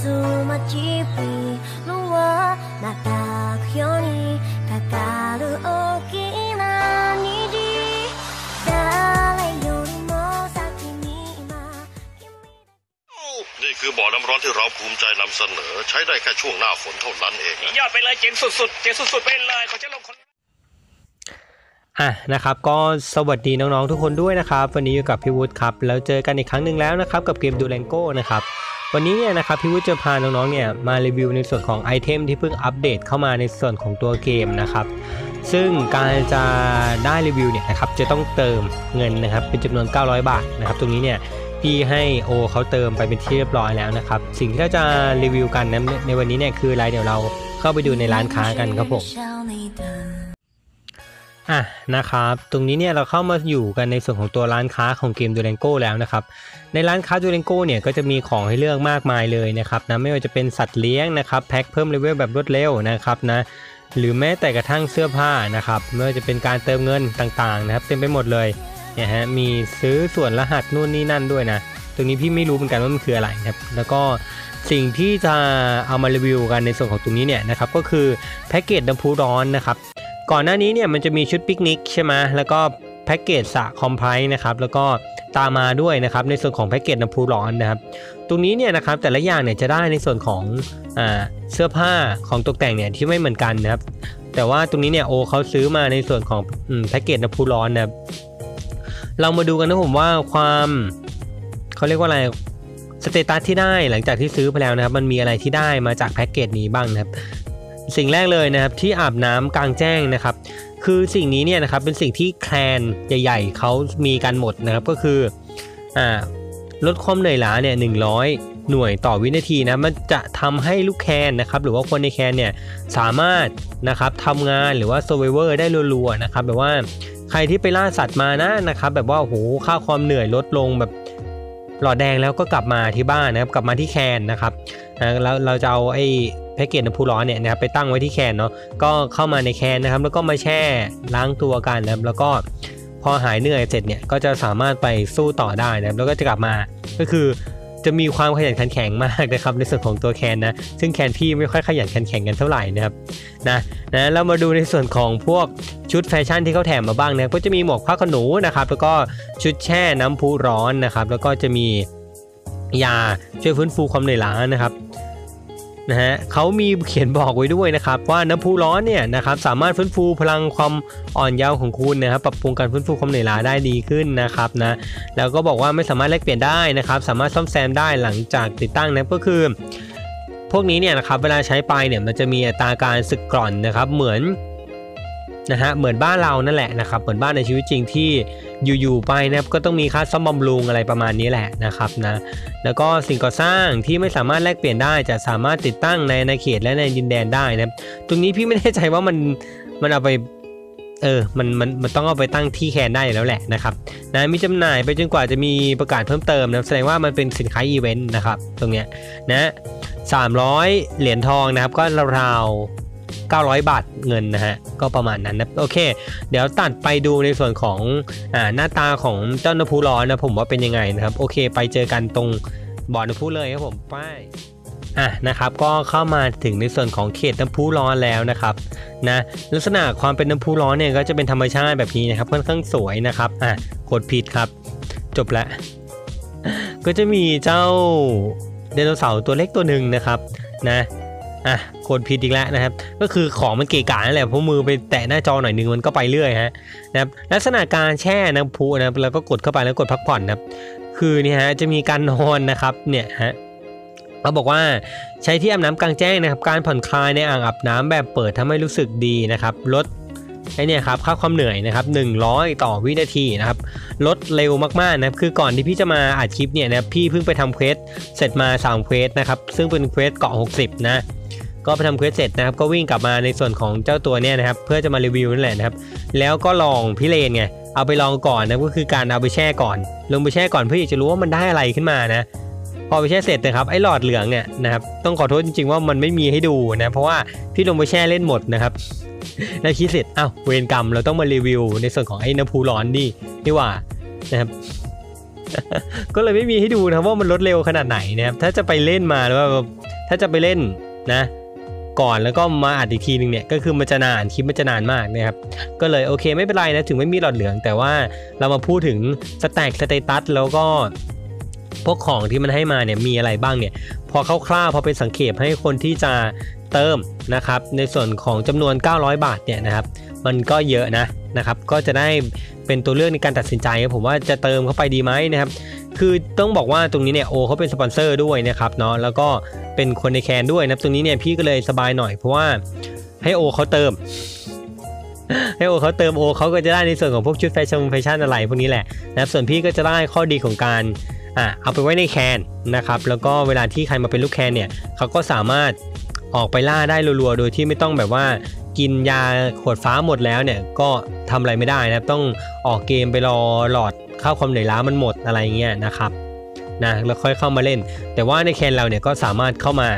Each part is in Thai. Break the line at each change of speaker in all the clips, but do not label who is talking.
つまちびるはまたくようにかかる大きな虹誰よりも先に今君
นี่คือบ่อน้ำร้อนที่เราภูมิใจนำเสนอ ใช้ได้แค่ช่วงหน้าฝนเท่านั้นเองนะ
ยอดไปเลยเจ๋งสุดๆ เจ๋งสุดๆ ไปเลยขอจะลงคน
อ่ะนะครับก็สวัสดีน้องๆทุกคนด้วยนะครับ วันนี้อยู่กับพี่วุฒิครับแล้วเจอกันอีกครั้งหนึ่งแล้วนะครับกับเกมดูแลงโก้นะครับ วันนี้เนี่ยนะครับพี่วุฒิจะพาน้องๆเนี่ยมารีวิวในส่วนของไอเทมที่เพิ่งอัปเดตเข้ามาในส่วนของตัวเกมนะครับ ซึ่งการจะได้รีวิวเนี่ยนะครับจะต้องเติมเงินนะครับเป็นจำนวน 900 บาทนะครับตรงนี้เนี่ยพี่ให้โอเขาเติมไปเป็นที่เรียบร้อยแล้วนะครับสิ่งที่เราจะรีวิวกันนะในวันนี้เนี่ยคืออะไรเดี๋ยวเราเข้าไปดูในร้านค้ากันครับผม อะนะครับ ตรงนี้เนี่ยเราเข้ามาอยู่กันในส่วนของตัวร้านค้าของเกมดูเ a งโก้แล้วนะครับ ในร้านค้าดูเ a งโก้เนี่ยก็จะมีของให้เลือกมากมายเลยนะครับนะไม่ว่าจะเป็นสัตว์เลี้ยงนะครับแพ็คเพิ่ม level แบบรวดเร็วนะครับนะหรือแม้แต่กระทั่งเสื้อผ้านะครับไม่ว่าจะเป็นการเติมเงินต่างๆนะครับเต็มไปหมดเลยเนี่ยฮะมีซื้อส่วนรหัสนู่นนี่นั่นด้วยนะตรงนี้พี่ไม่รู้เหมือนกันว่ามันคืออะไรนะครับแล้วก็สิ่งที่จะเอามารีวิวกันในส่วนของตรงนี้เนี่ยนะครับก็คือแพ็กเกจน้ำพุร้อนนะครับ ก่อนหน้านี้เนี่ยมันจะมีชุดปิกนิกใช่ไหมแล้วก็แพ็กเกจสระ campfire นะครับแล้วก็ตามมาด้วยนะครับในส่วนของแพ็กเกจน้ำพุร้อนนะครับ ตรงนี้เนี่ยนะครับแต่ละอย่างเนี่ยจะได้ในส่วนของอเสื้อผ้าของตกแต่งเนี่ยที่ไม่เหมือนกันนะครับ แต่ว่าตรงนี้เนี่ยโอเขาซื้อมาในส่วนของอแพ็กเกจน้ำพุร้อนนะครับเรามาดูกันนะผมว่าความเขาเรียกว่าอะไร status ที่ได้หลังจากที่ซื้อไปแล้วนะครับ มันมีอะไรที่ได้มาจากแพ็กเกจนี้บ้างนะครับ สิ่งแรกเลยนะครับที่อาบน้ำกลางแจ้งนะครับ คือสิ่งนี้เนี่ยนะครับเป็นสิ่งที่ clan ใหญ่ ๆเขามีกันหมดนะครับก็คืออ่าลดความเหนื่อยล้าเนี่ยหนึ่งร้อยหน่วยต่อวินาทีนะมันจะทำให้ลูก clan นะครับหรือว่าคนใน clan เนี่ยสามารถนะครับทำงานหรือว่าโซเวอร์ได้รัวๆนะครับแบบว่าใครที่ไปล่าสัตว์มานะนะครับแบบว่าโอ้โหค่าความเหนื่อยลดลงแบบหลอดแดงแล้วก็กลับมาที่บ้านนะครับกลับมาที่ clan นะครับอ่าแล้วเราจะเอาไอ้ แพ็กเกจน้ำพุร้อนเนี่ยนะครับไปตั้งไว้ที่แคนเนาะก็เข้ามาในแคนนะครับ แล้วก็มาแช่ล้างตัวกันนะครับแล้วก็พอหายเหนื่อยเสร็จเนี่ยก็จะสามารถไปสู้ต่อได้นะครับแล้วก็จะกลับมาก็คือจะมีความขยันขันแข็งมากนะครับในส่วนของตัวแคนนะซึ่งแคนพี่ไม่ค่อยขยันขันแข็งกันเท่าไหร่นะครับนะนะเรามาดูในส่วนของพวกชุดแฟชั่นที่เขาแถมมาบ้างนะก็จะมีหมวกผ้าขนหนูนะครับแล้วก็ชุดแช่น้ำพุร้อนนะครับแล้วก็จะมียาช่วยฟื้นฟูความเหนื่อยล้านะครับ นะฮะเขามีเขียนบอกไว้ด้วยนะครับว่าน้ำพุร้อนเนี่ยนะครับสามารถฟื้นฟูพลังความอ่อนเยาว์ของคุณนะครับปรับปรุงการฟื้นฟูความเหนื่อยล้าได้ดีขึ้นนะครับนะแล้วก็บอกว่าไม่สามารถแลกเปลี่ยนได้นะครับสามารถซ่อมแซมได้หลังจากติดตั้งนะก็คือ พวกนี้เนี่ยนะครับเวลาใช้ไปเนี่ยมันจะมีอัตราการสึกกร่อนนะครับเหมือน นะฮะเหมือนบ้านเรานั่นแหละนะครับเหมือนบ้านในชีวิตจริงที่อยู่ๆไปนะครับก็ต้องมีค่าซ่อมบำรุงอะไรประมาณนี้แหละนะครับนะแล้วก็สิ่งก่อสร้างที่ไม่สามารถแลกเปลี่ยนได้จะสามารถติดตั้งในในเขตและในดินแดนได้นะครับตรงนี้พี่ไม่แน่ใจว่ามันมันเอาไปเออ มัน มัน มันต้องเอาไปตั้งที่แคนได้แล้วแหละนะครับ นะ มีจำหน่ายไปจนกว่าจะมีประกาศเพิ่มเติมนะ แสดงว่ามันเป็นสินค้าอีเวนต์นะครับ ตรงเนี้ยนะ300เหรียญทองนะครับ ก็ราว 900 บาทเงินนะฮะ ก็ประมาณนั้นนะ โอเค เดี๋ยวตัดไปดูในส่วนของอ่าหน้าตาของเจ้าน้ำพุร้อนนะผมว่าเป็นยังไงนะครับ โอเค ไปเจอกันตรงบ่อน้ำพุเลยครับผมไปอะนะครับก็เข้ามาถึงในส่วนของเขตน้ำพุร้อนแล้วนะครับนะลักษณะความเป็นน้ำพุร้อนเนี่ยก็จะเป็นธรรมชาติแบบนี้นะครับค่อนข้างสวยนะครับอะกดผิดครับ จบล้วก็จะมีเจ้าไดโนเสาร์ตัวเล็กตัวหนึ่งนะครับนะ อะกดผิดอีกแล้วนะครับ ก็คือของมันเกะกะนั่นแหละเพราะมือไปแตะหน้าจอหน่อยนึงมันก็ไปเรื่อยฮะนะครับลักษณะการแช่น้ำพุนะครับแล้วก็กดเข้าไปแล้วกดพักผ่อนนะครับคือเนี่ยฮะจะมีการนอนนะครับเนี่ยฮะเขาบอกว่าใช้ที่อาบน้ำกลางแจ้งนะครับ การผ่อนคลายในอ่างอาบน้ำแบบเปิดทำให้รู้สึกดีนะครับ ลดไอเนี่ยครับค่าความเหนื่อยนะครับ100 ต่อวินาทีนะครับ ลดเร็วมากๆนะครับคือก่อนที่พี่จะมาอัดคลิปเนี่ยนะพี่เพิ่งไปทำเควสเสร็จมา3 quest นะครับซึ่งเป็น quest เกาะ60 นะก็ไปทำ quest เสร็จนะครับก็วิ่งกลับมาในส่วนของเจ้าตัวเนี่ยนะครับเพื่อจะมารีวิวนั่นแหละนะครับแล้วก็ลองพิเรนทร์ไงเอาไปลองก่อนนะก็คือการเอาไปแช่ก่อน ลงไปแช่ก่อนเพื่อจะรู้ว่ามันได้อะไรขึ้นมานะ พอไปแช่เสร็จนะครับไอ้หลอดเหลืองเนี่ยนะครับต้องขอโทษจริงๆว่ามันไม่มีให้ดูนะเพราะว่าพี่ลงไปแช่เล่นหมดนะครับแล้วคิดเสร็จอ้าวเวรกรรมเราต้องมารีวิว ในส่วนของไอ้น้ำพุร้อนนี่นี่ว่านะครับก็เลยไม่มีให้ดูนะว่ามันลดเร็วขนาดไหนนะครับถ้าจะไปเล่นมาแล้วแบบถ้าจะไปเล่นนะ ก่อนแล้วก็มาอัดอีกทีหนึ่งเนี่ยก็คือมันจะนานคลิปมันจะนานมากนะครับก็เลยโอเคไม่เป็นไรนะถึงไม่มีหลอดเหลือง แต่ว่าเรามาพูดถึง stack status แล้วก็ พวกของที่มันให้มาเนี่ยมีอะไรบ้างเนี่ยพอคร่าวๆพอเป็นสังเขปให้คนที่จะเติมนะครับในส่วนของจำนวน 900 บาทเนี่ยนะครับมันก็เยอะนะนะครับก็จะได้เป็นตัวเลือกในการตัดสินใจผมว่าจะเติมเข้าไปดีไหมนะครับคือต้องบอกว่าตรงนี้เนี่ยโอเขาเป็นสปอนเซอร์ด้วยนะครับเนาะแล้วก็เป็นคนใน clan ด้วยนะตรงนี้เนี่ยพี่ก็เลยสบายหน่อยเพราะว่าให้โอเขาเติมให้โอเขาเติมโอเขาก็จะได้ในส่วนของพวกชุดแฟชั่นแฟชั่นอะไรพวกนี้แหละนะครับส่วนพี่ก็จะได้ข้อดีของการ อะเอาไปไว้ใน clan นะครับแล้วก็เวลาที่ใครมาเป็นลูก clan เนี่ยเขาก็สามารถออกไปล่าได้รัวๆ โดยที่ไม่ต้องแบบว่ากินยาขวดฟ้าหมดแล้วเนี่ยก็ทำอะไรไม่ได้นะครับต้องออกเกมไปรอหลอดเข้าความเหนื่อยล้ามันหมดอะไรเงี้ยนะครับนะแล้วค่อยเข้ามาเล่น แต่ว่าในแคนเราเนี่ยก็สามารถเข้ามา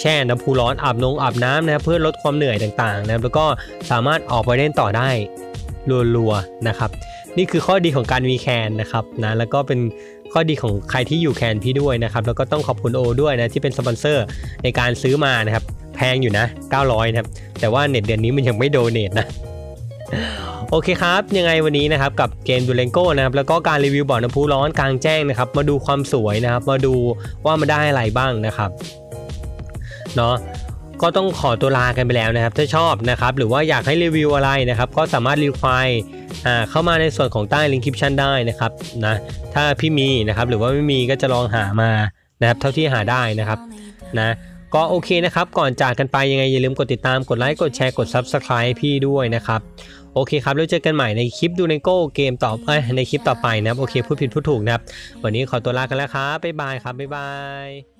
แช่น้ำพุร้อนอาบนงอาบน้ำนะครับเพื่อลดความเหนื่อยต่างๆนะครับแล้วก็สามารถออกไปเล่นต่อได้รัวๆนะครับ นี่คือข้อดีของการมีแคนนะครับนะแล้วก็เป็นข้อดีของใครที่อยู่ clan พี่ด้วยนะครับ แล้วก็ต้องขอบคุณโอด้วยนะที่เป็นสปอนเซอร์ในการซื้อมานะครับ แพงอยู่นะ 900 นะครับ แต่ว่าเน็ตเดือนนี้มันยังไม่ donate นะโอเคครับ ยังไงวันนี้นะครับกับเกม Durango นะครับแล้วก็การรีวิวบ่อน้ำพุร้อนกลางแจ้งนะครับ มาดูความสวยนะครับ มาดูว่ามันได้อะไรบ้างนะครับเนาะ ก็ต้องขอตัวลากันไปแล้วนะครับ ถ้าชอบนะครับ หรือว่าอยากให้รีวิวอะไรนะครับ ก็สามารถ replyอ่าเข้ามาในส่วนของใต้ลิงก์ description ได้นะครับนะถ้าพี่มีนะครับ หรือว่าไม่มีก็จะลองหามานะครับ เท่าที่หาได้นะครับนะก็โอเคนะครับ ก่อนจากกันไปยังไงอย่าลืมกดติดตามกดไลค์กดแชร์กด Subscribe พี่ด้วยนะครับ โอเคครับ แล้วเจอกันใหม่ในคลิป Durango เกมต่อเอ้ยในคลิปต่อไปนะครับ โอเคพูดผิดพูดถูกนะครับ วันนี้ขอตัวลากันแล้วครับบ๊ายบายครับบ๊ายบาย